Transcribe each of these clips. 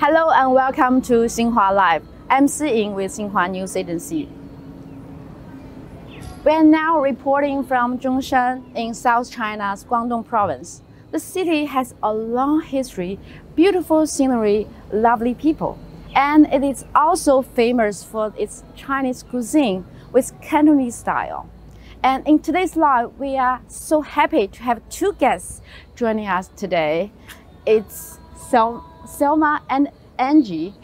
Hello and welcome to Xinhua Live. I'm Si Ying with Xinhua News Agency. We are now reporting from Zhongshan in South China's Guangdong province. The city has a long history, beautiful scenery, lovely people, and it is also famous for its Chinese cuisine with Cantonese style. And in today's live, we are so happy to have two guests joining us today. It's Sel- Selma and Angie.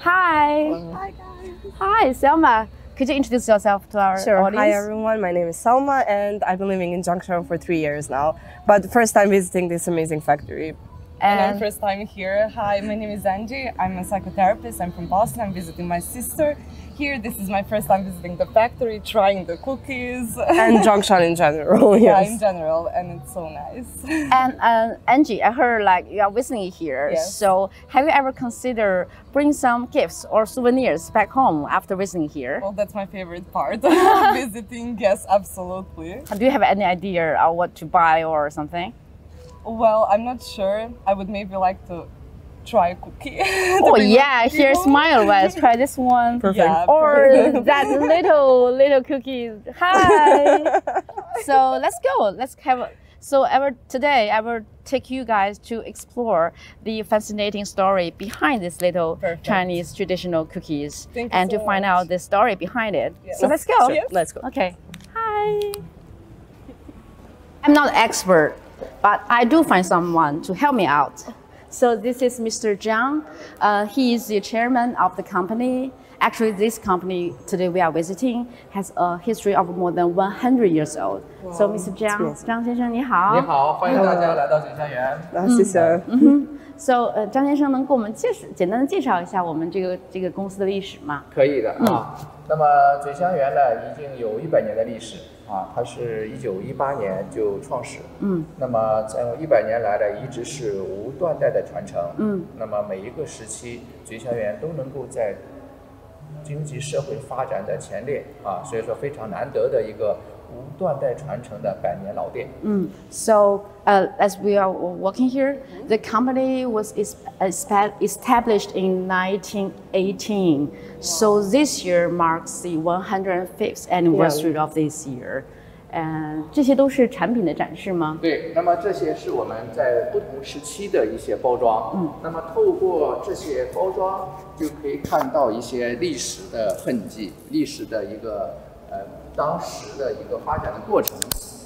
Hi. Hi guys. Hi, Selma. Could you introduce yourself to our Sure. audience? Hi everyone. My name is Selma, and I've been living in Zhongshan for three years now. But first time visiting this amazing factory. And I'm And first time here. Hi, my name is Angie. I'm a psychotherapist. I'm from Boston. I'm visiting my sister here. This is my first time visiting the factory, trying the cookies. And Zhongshan in general. yeah, in general, and it's so nice. and uh, Angie, I heard like you are visiting here. Yes. So have you ever considered bring some gifts or souvenirs back home after visiting here? well, that's my favorite part. visiting, yes, absolutely. Do you have any idea of what to buy or something? Well, I'm not sure. I would maybe like to try a cookie. Oh yeah, with here's people. smile. Let's try this one. Perfect. Yeah, Or perfect. that little little cookie. Hi. so let's go. Let's have. a- So ever today, I will take you guys to explore the fascinating story behind this little Perfect. Chinese traditional cookies, Thank you and to so find much. out the story behind it. Yeah. So let's go. Sure, Yes. Let's go. Okay. Hi. I'm not an expert, but I do find someone to help me out. So this is Mr. Zhang. Uh, he is the chairman of the company. Actually, this company today we are visiting has a history of more than 100 years old. so, Mr. Zhang. 张先生你好。你好，欢迎大家来到嘴香园。啊，谢谢。So，呃，张先生能给我们介绍简单的介绍一下我们这个这个公司的历史吗？可以的啊。那么嘴香园呢，已经有一百年的历史啊，它是一九一八年就创始。嗯。那么在一百年来呢，一直是无断代的传承。嗯。那么每一个时期，菊香园都能够在经济社会发展的前列啊，所以说非常难得的一个无断代传承的百年老店。Mm. So, uh, as we are working here, the company was is, established in 1918. So this year marks the 105th anniversary of this year. And 这些都是产品的展示吗？对，那么这些是我们在不同时期的一些包装。嗯，那么透过这些包装，就可以看到一些历史的痕迹，历史的一个呃当时的一个发展的过程。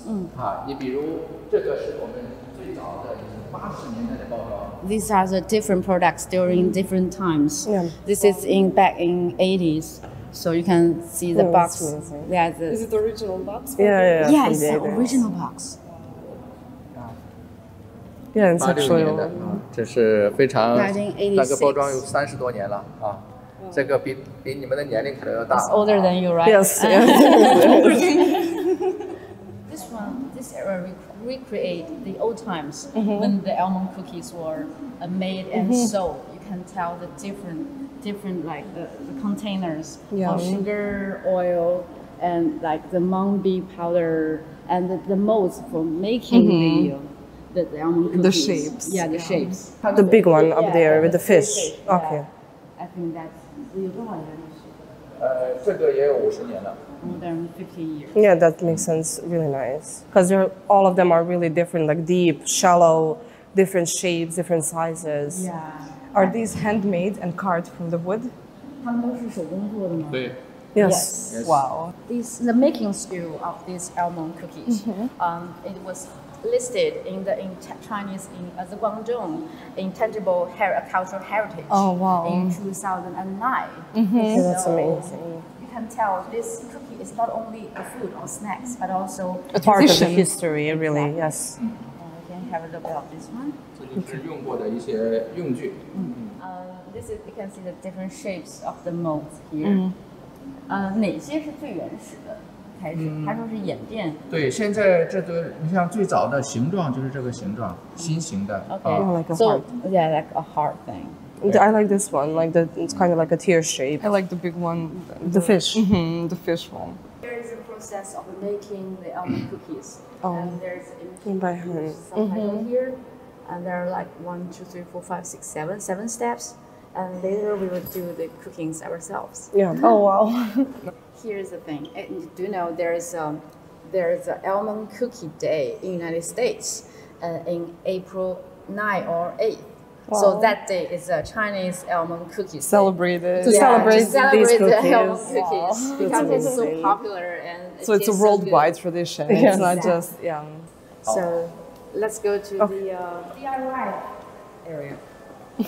嗯，啊，你比如这个是我们最早的八十年代的包装。 These are the different products during different times. Yeah. This is in back in 80s. So you can see the Yeah, box. that's amazing. Yeah, the, Is it the original box? Yeah, yeah, yeah. yeah, from it's the the 80s. original box. Yeah, it's 八六 actually 年的，啊，这是非常1986那个包装有三十多年了啊， 这个比比你们的年龄可能要大。 It's older than you, right? Yes. Uh, yes. This one, this era rec- recreate the old times Mm-hmm. when the almond cookies were uh, made and sold. You can tell the different, different like the, the containers Yeah. for sugar, oil, and like the mung bean powder and the, the molds for making the, uh, the the almond cookies. Mm-hmm. The shapes. Yeah, the shapes. the big one up Yeah, there and with the three fish. yeah. Okay. I think that's 有多少年历史呃，这个也有五十年了。 More than 50 years. Yeah, that makes sense. Really nice. Because they're all of them are really different, like deep, shallow, different shapes, different sizes. Yeah. Are these handmade and carved from the wood? 他们都是手工做的吗？对。 Yes. Yes. Wow. This the making skill of these almond cookies. Um, it was listed in the in Ch- Chinese in uh, the Guangdong Intangible Her- Cultural Heritage. Oh, wow. In 2009. Okay, that's So, amazing. You can tell this cookie is not only a food or snacks, but also A Part of the tradition. history, really. Yes. uh, you can have a look at this one. 这就是用过的一些用具。 Uh, this is you can see the different shapes of the molds here. 呃，哪些是最原始的 开始？他说是演变。对，现在这个你像最早的形状就是这个形状，心形的 Okay. 啊。 Oh, like a so heart. yeah, like a heart thing. I like this one. Like the, it's kind of like a tear shape. I like the big one. The fish. Mhm, the fish one. There is a process of making the almond cookies. Oh. And there's In by hand. subtitle here, and there are like one, two, three, four, five, six, seven, seven steps. and later we will do the cookings ourselves. Yeah. Oh wow. Here's the thing. eh, Do you know there is a there is an almond cookie day in United States uh, in April 9 or 8. So Wow. that day is a Chinese almond cookies. day. Celebrated. To Yeah, celebrate to celebrate these the cookies. almond cookies Wow. because That's it's so amazing. popular and it So it's a tastes so worldwide good. tradition. Yeah. It's not Exactly. just yeah. So let's go to the uh, DIY area.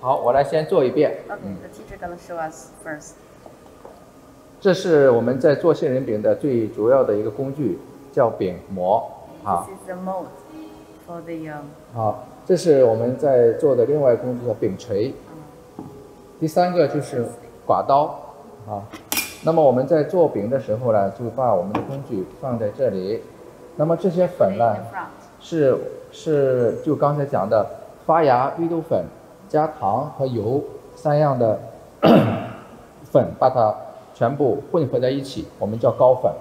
好，我来先做一遍。 Okay, the teacher gonna show us first. 这是我们在做杏仁饼的最主要的一个工具，叫饼模。啊 This is the mold for the um, 好，这是我们在做的另外工具叫饼锤。第三个就是刮刀啊。那么我们在做饼的时候呢，就把我们的工具放在这里。那么这些粉呢，是是就刚才讲的发芽绿豆粉加糖和油三样的 粉，把它全部混合在一起，我们叫高粉.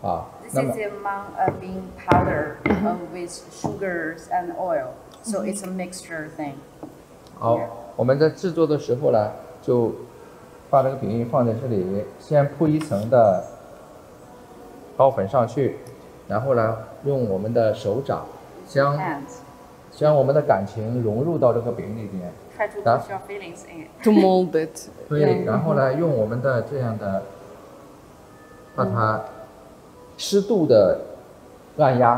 啊。This 那么 is the amount of bean powder uh, with sugars and oil. So it's a mixture thing. 好，我们在制作的时候呢，就把这个饼液放在这里，先铺一层的高粉上去，然后呢，用我们的手掌将.将我们的感情融入到这个饼里边。Try to put your feelings in it. To mold it. 对，然后呢，用我们的这样的，把它适度的按压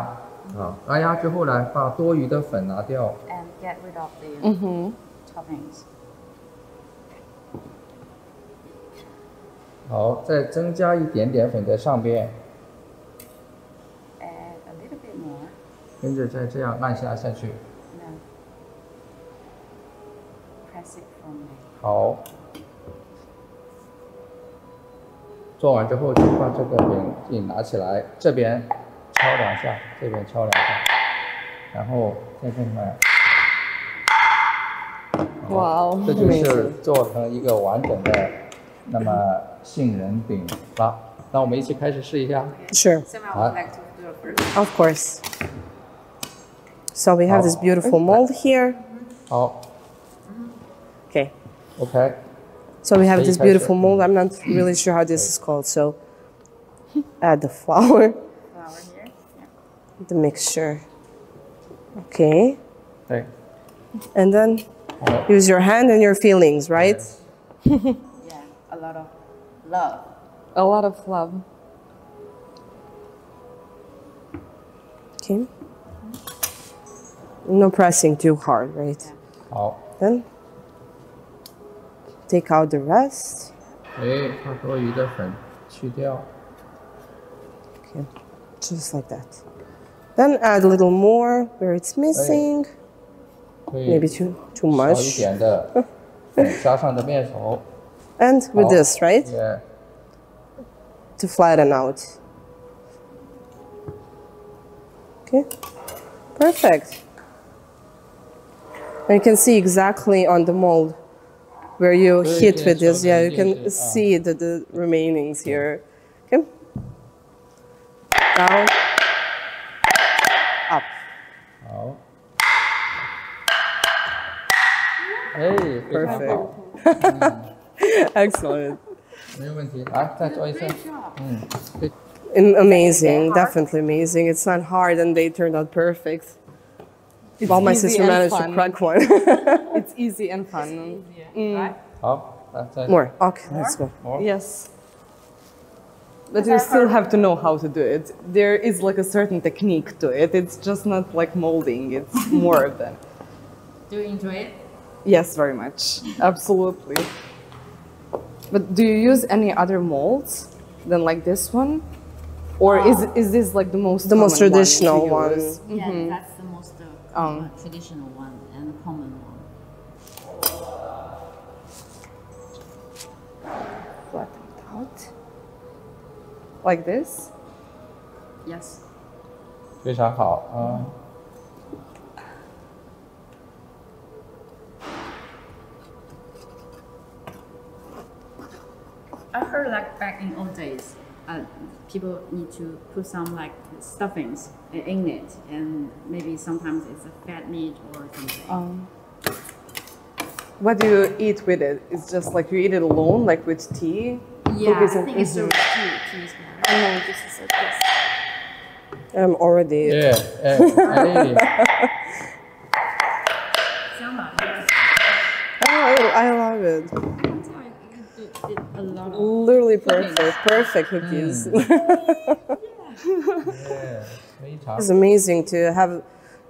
啊，按压之后呢，把多余的粉拿掉，And get rid of the Mm-hmm. toppings. 好，再增加一点点粉在上边，Add a little bit more. 跟着再这样按下下去。好，做完之后就把这个饼饼拿起来，这边敲两下，这边敲两下，然后再这么，哇哦，这就是做成一个完整的那么杏仁饼了。那我们一起开始试一下，Sure，，Of course，So we have this beautiful mold here，好，Okay。Okay. So we have this beautiful mold. I'm not mm-hmm. really sure how this is called. So add the flour. The mixture. Okay. And then right. use your hand and your feelings, right? Yes. yeah, a lot of love. A lot of love. Okay. No pressing too hard, right? Yeah. Oh. Then take out the rest. 哎，把多余的粉去掉。 Okay. Just like that. Then add a little more where it's missing. 可以 Maybe too too 少一 much. 点的粉加上的面稠， And with 好 this, right? 也 To flatten out. Okay. Perfect. And you can see exactly on the mold where you Very hit with this. Yeah, you can see the, the remainings here. Okay. Down. Up. Oh. Hey, Perfect. Excellent. Mm. Amazing, definitely amazing. It's not hard and they turned out perfect. It's well, my sister managed fun. to crack one. it's easy and fun. Yeah. Mm. Oh, more. Okay, More? let's go. More? Yes. But you still have to know how to do it. There is like a certain technique to it. It's just not like molding. It's more of that. Do you enjoy it? Yes, very much. Absolutely. But do you use any other molds than like this one? Or wow. is is this like the most the most traditional one? one? Yeah, mm -hmm. that's the most Um. traditional one and common one. Flatten it out. Like this? Yes. 非常好啊。 I heard like back in old days, uh, people need to put some like stuffings in it, and maybe sometimes it's a fat meat or something. Um, what do you eat with it? It's just like you eat it alone, like with tea. Yeah, I think it's mm -hmm. a tea. tea is oh no, this is like this. I'm already. Yeah, yeah oh, I love it A lot of Literally perfect. Perfect cookies. 예, 非常 it's amazing to have.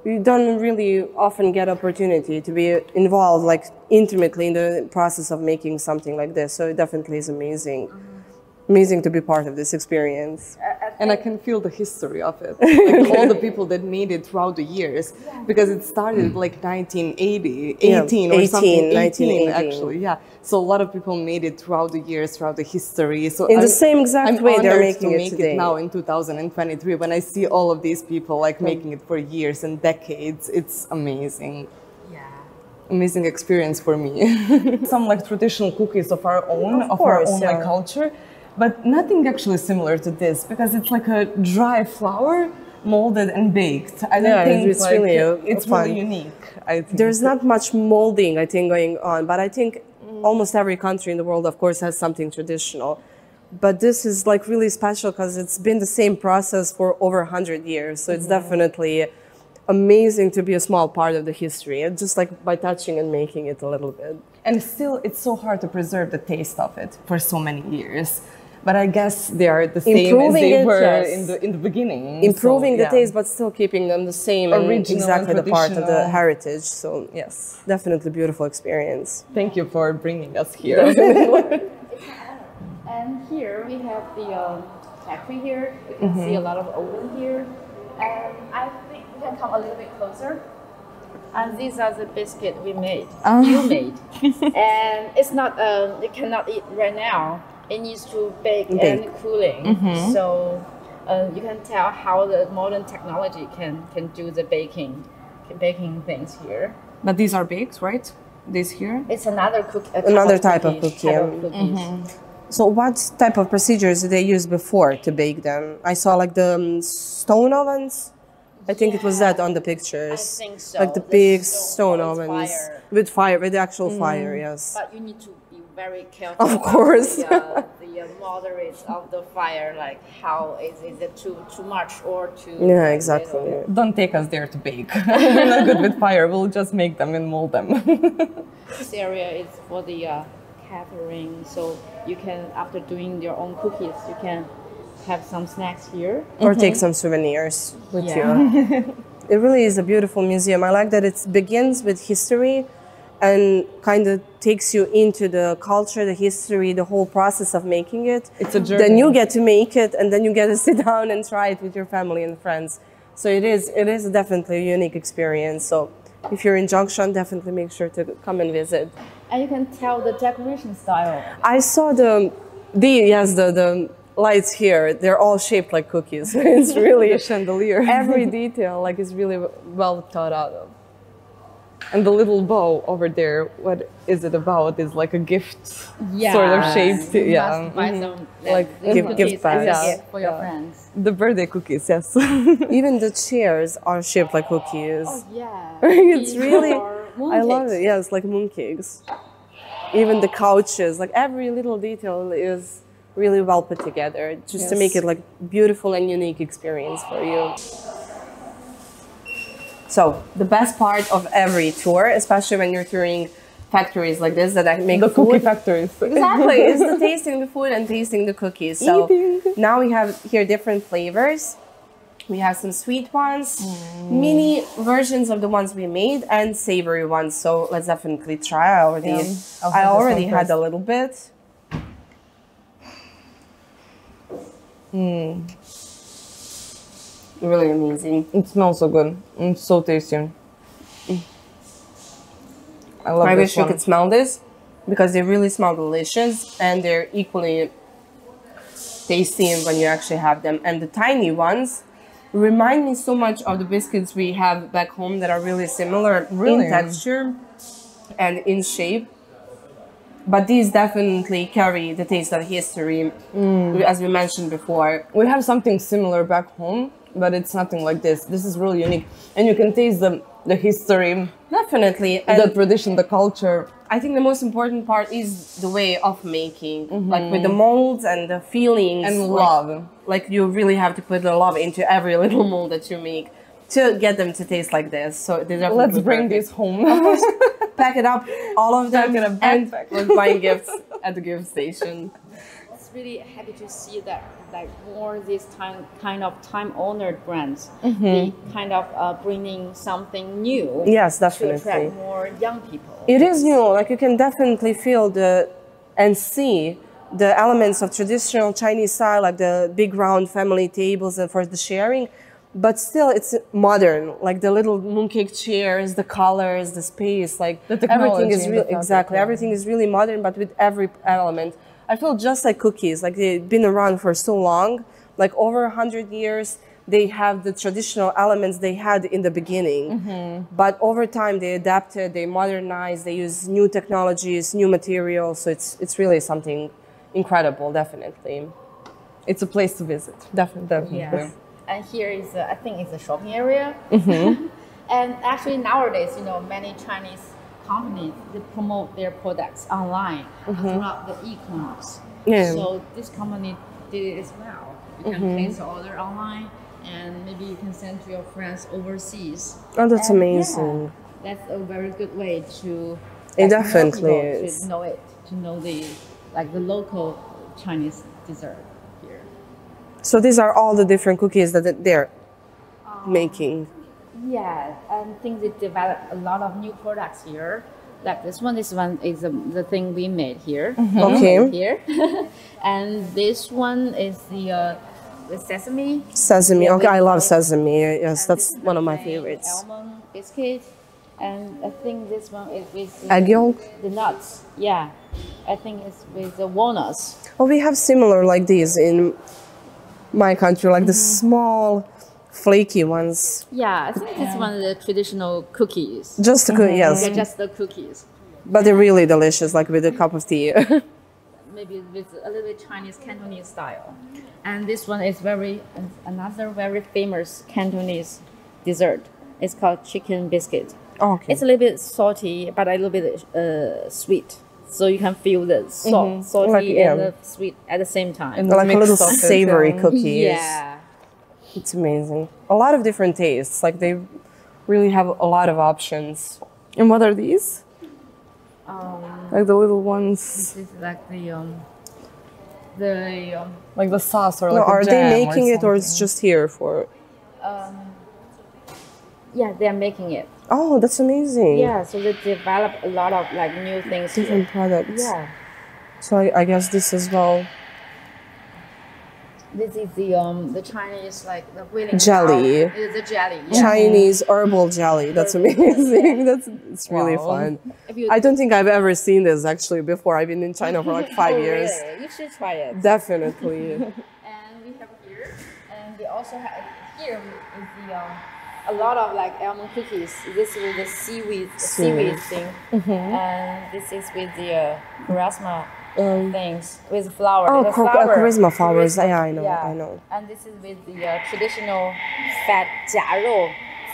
You don't really often get opportunity to be involved like intimately in the process of making something like this. So it definitely is amazing. Amazing to be part of this experience. And I can feel the history of it. Like all the people that made it throughout the years. Because it started mm. like 1980, 18 Yeah, or 18, something. 18 1918. actually, yeah. So a lot of people made it throughout the years, throughout the history. So In the I'm- same exact I'm way they're making to it make today. it now in 2023 when I see all of these people like mm. making it for years and decades. It's amazing. Yeah. Amazing experience for me. Some like traditional cookies of our own, of, our course, own like culture, but nothing actually similar to this because it's like a dry flour molded and baked. I don't Yeah, think it's like, really, uh, it's fun. really unique. I think. There's not much molding, I think, going on, but I think almost every country in the world, of course, has something traditional. But this is like really special because it's been the same process for over 100 years. So it's definitely amazing to be a small part of the history, and just like by touching and making it a little bit. and still it's so hard to preserve the taste of it for so many years. But I guess they are the same Improving as they it, were yes. in the in the beginning. Improving So, the yeah. taste, but still keeping them the same and Original and exactly the part of the heritage. So yes, definitely beautiful experience. Thank you for bringing us here. And here we have the um, factory here. You can see a lot of oven here. And I think we can come a little bit closer. And these are the biscuit we made, you made. and it's not, um, you cannot eat right now. It needs to bake, and cooling. So uh, you can tell how the modern technology can, can do the baking, baking things here. but these are baked, right? These here. It's another cook, Another type type of cookie, type of cookies. So what type of procedures did they use before to bake them? I saw like the um, stone ovens. I think it was that on the pictures. I think so. Like the The big stone- stone ovens fire. with fire, with the actual fire. Yes. But you need to very careful. Of course. The, uh, the uh, moderate of the fire, like how is, is it too too much or too? Yeah, little? exactly. Don't take us there to bake. We're not good with fire. We'll just make them and mold them. This area is for the uh, catering, so you can after doing your own cookies, you can have some snacks here. Or take some souvenirs with Yeah. you. It really is a beautiful museum. I like that it begins with history and kind of takes you into the culture, the history, the whole process of making it. It's a journey. Then you get to make it, and then you get to sit down and try it with your family and friends. So it is, it is definitely a unique experience. So if you're in Zhongshan, definitely make sure to come and visit. And you can tell the decoration style. I saw the, the yes, the the lights here. They're all shaped like cookies. it's really a chandelier. every detail like is really well thought out of. And the little bow over there, what is it about? Is like a gift sort of shaped. You Yeah. must buy mm-hmm. some uh, Like gift- gift bags. Yeah. for your friends. The birthday cookies, yes. Even the chairs are shaped like cookies. Oh, yeah. it's really Or I love mooncakes. it. Yes, like mooncakes. Even the couches, like every little detail is really well put together just to make it like beautiful and unique experience for you. So the best part of every tour, especially when you're touring factories like this that I make the cookie food, factories. Exactly, it's the tasting the food and tasting the cookies. So Eating. now we have here different flavors. We have some sweet ones, mm. mini versions of the ones we made, and savory ones. So let's definitely try. I already, Yeah, I already had first. a little bit. Hmm. Really amazing. It smells so good. It's so tasty. I love I wish you could smell this because they really smell delicious and they're equally tasty when you actually have them. And the tiny ones remind me so much of the biscuits we have back home that are really similar Really? in texture and in shape. But these definitely carry the taste of history, mm. as we mentioned before. We have something similar back home, but it's nothing like this. This is really unique, and you can taste the the history, Definitely. the tradition, the culture. I think the most important part is the way of making, mm-hmm. like with the molds and the feelings And love. Like you really have to put the love into every little mold that you make to get them to taste like this. So definitely Let's bring perfect. this home. pack it up, all of them, Pack it up, and like buying gifts at the gift station. It's really happy to see that like more these time kind of time honored brands, Mm-hmm. they kind of uh, bringing something new. Yes, To definitely. attract more young people. It is new. Like you can definitely feel the and see the elements of traditional Chinese style, like the big round family tables and for the sharing. But still, it's modern. Like the little mooncake chairs, the colors, the space. Like The everything is in the real. Exactly, everything is really modern, but with every element. I feel just like cookies. Like they've been around for so long, like over a hundred years. They have the traditional elements they had in the beginning, Mm-hmm. but over time they adapted, they modernized, they use new technologies, new materials. So it's it's really something incredible, definitely. it's a place to visit. Definitely. definitely. Yes. And here is, uh, I think, it's a shopping area. Mm-hmm. and actually nowadays, you know, many Chinese companies they promote their products online throughout the e-commerce. Mm-hmm. Yeah. So this company did it as well. You can place your order online, and maybe you can send to your friends overseas. Oh, that's And, amazing. yeah, that's a very good way to. It definitely is. To know it, to know the like the local Chinese dessert here. So these are all the different cookies that they're making. Yeah, I think they developed a lot of new products here. Like this one, this one is the, the thing we made here. Mm-hmm. Okay. Here, and this one is the uh, the sesame. Sesame. Yeah, Okay, I love sesame. Yes, that's one of my favorites. Almond biscuit, and I think this one is with the, Egg yolk? The nuts. Yeah, I think it's with the walnuts. Well, we have similar like these in my country, like the mm-hmm. small, flaky ones. Yeah, I think this one of the traditional cookies. Just the coo- yes, They're just the cookies. but they're really delicious, like with a cup of tea. maybe with a little bit Chinese Cantonese style. And this one is very another very famous Cantonese dessert. It's called chicken biscuit. okay. It's a little bit salty, but a little bit uh, sweet. So you can feel the salt, salty Like, yeah. and the sweet at the same time. And like a little savory yeah. cookies. yeah. It's amazing. A lot of different tastes. Like they really have a lot of options. And what are these? Um, Like the little ones, this is like the um, the um, like the sauce or No, like a are they jam making it or it's just here for? yeah they are making it. Oh, that's amazing. Yeah, so they develop a lot of like new things. here. Different products. Yeah. So I, I guess this as well. This is the um the Chinese like the Guiling Jelly. Cow. It's a jelly. Yeah. Chinese herbal jelly. That's amazing. That's it's really Wow. fun. I don't think I've ever seen this actually before. I've been in China for like five oh, years. Really? You should try it. Definitely. and we have here, and we also have here is the um, a lot of like almond cookies. This is the seaweed seaweed thing, and this is with the uh, charisma things with flower. Oh, flower. charisma flowers. Charisma, Yeah, I know, I know. And this is with the uh, traditional fat 假肉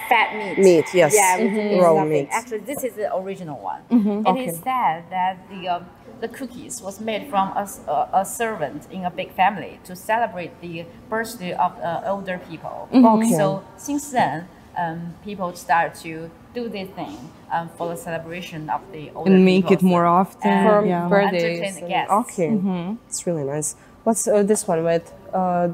fat meat. Meat, yes. Yeah, with Mhm. the Raw meat. Actually, this is the original one. It is said that the um, the cookies was made from a a servant in a big family to celebrate the birthday of uh, older people. Okay. So since then, um, people start to do this thing um, for the celebration of the older and make it more often. And For yeah. birthdays. entertain the and- guests. Okay, it's really nice. What's uh, this one with? Uh,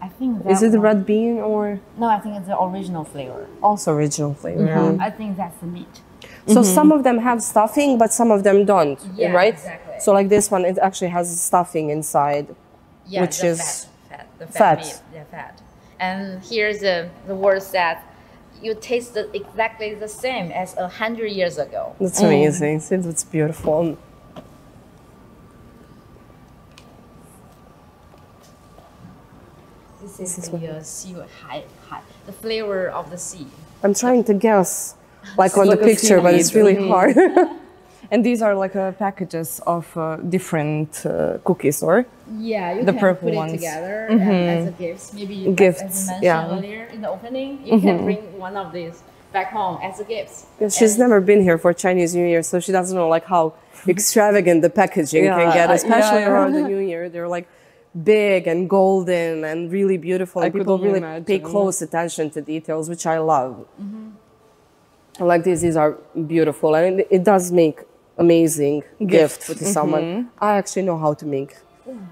I think is it the red bean or No, I think it's the original flavor. also original flavor? Yeah, I think that's the meat. So some of them have stuffing, but some of them don't, Yeah, right? exactly. So like this one, it actually has stuffing inside. Yeah, Which the is fat, fat, the fat, fat. meat, the fat. And here's the the words that you taste the, exactly the same as a hundred years ago. That's amazing. See, It's beautiful. This is the uh, sea high, high, the flavor of the sea. I'm trying to guess, like on the picture, but it's really hard. And these are like uh, packages of uh, different uh, cookies, or Yeah, you The can purple put ones. it together and as a gift. Maybe like, as Gifts, you mentioned yeah. earlier in the opening, you can bring one of these back home as a gift. Yeah, she's never been here for Chinese New Year, so she doesn't know like how extravagant the packaging can Yeah, get, I- especially yeah. around the New Year. They're like big and golden and really beautiful. And could people only really pay close attention to details, which I love. Like these, these are beautiful, and it, it does make amazing gift, gift for mm -hmm. someone. I actually know how to make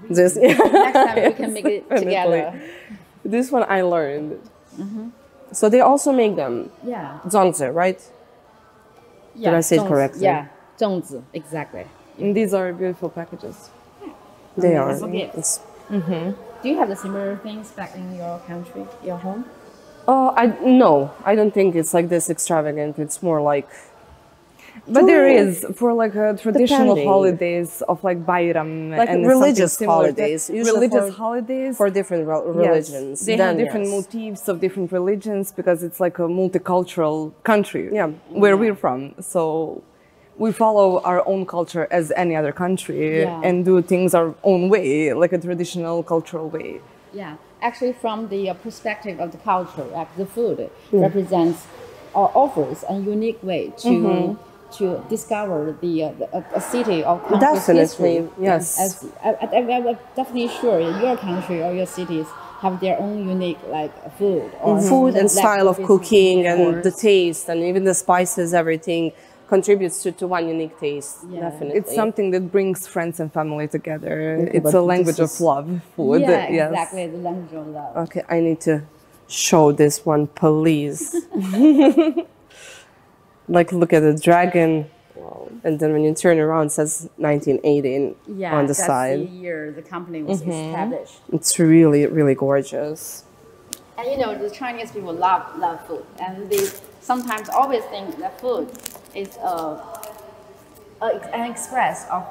this. Next time yes. we can make it together. this one I learned. Mm -hmm. So they also make them. Yeah. Zongzi, right? Yeah. Did I say it correctly? Yeah. Zongzi, exactly. And these are beautiful packages. Yeah. They are. Mm -hmm. Do you have the similar things back in your country, your home? Oh, I no, I don't think it's like this extravagant. It's more like but there is for like uh, traditional Depending. holidays of like Bayram Like and religious something similar to- holidays, usually religious for- holidays for different rel- Yes. religions. They then have different yes. motifs of different religions because it's like a multicultural country. Yeah. where we're from. So we follow our own culture as any other country Yeah. and do things our own way, like a traditional cultural way. Yeah, actually, from the uh, perspective of the culture, like the food represents or offers a unique way to to discover the, uh, the a, a city or country's Definitely, history. yes. As I, I, I, I'm definitely sure your country or your cities have their own unique like food or food and style of cooking and the taste and even the spices, everything contributes to, to one unique taste. Yeah. Definitely, It's something that brings friends and family together. Okay, it's but a language is- of love, food. Yeah, yes. exactly. The language of love. Okay, I need to show this one, please. like, look at the dragon. And then when you turn around, it says 1918 yeah, on the that's side. the year the company was mm-hmm. established. It's really, really gorgeous. And you know, the Chinese people love love food, and they sometimes always think that food is a, a an express of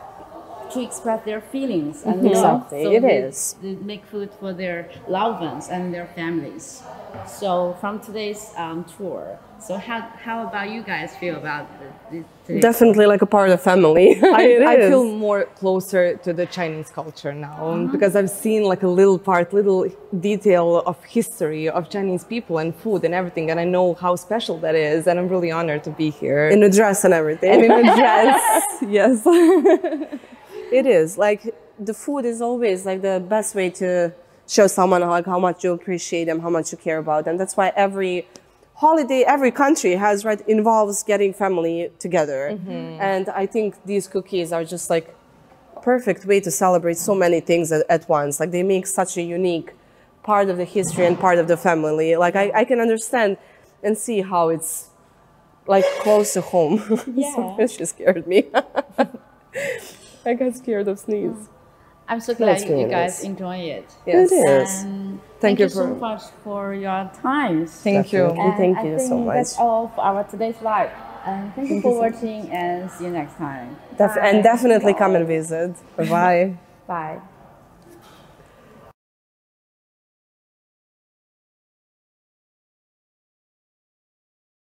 to express their feelings and mm-hmm. love. Exactly, So it they, is. They make food for their loved ones and their families. So from today's um, tour, so how how about you guys feel about the Definitely like a part of family. I, I feel more closer to the Chinese culture now Uh-huh. because I've seen like a little part, little detail of history of Chinese people and food and everything, and I know how special that is, and I'm really honored to be here. in a dress and everything. and in a dress, yes. It is like the food is always like the best way to show someone like how much you appreciate them, how much you care about them. That's why every holiday, every country has right involves getting family together, mm-hmm. and I think these cookies are just like perfect way to celebrate so many things at, at once. Like they make such a unique part of the history and part of the family. Like I, I can understand and see how it's like close to home. Yeah. she scared me. I got scared of sneeze. I'm so glad That's you, you guys nice. enjoy it. It is. And Thank thank, you you so much for your time. Thank you. And Thank you so much. That's all for our today's live. And thank you for watching and see you next time. Def- and definitely come and visit. Bye. Bye.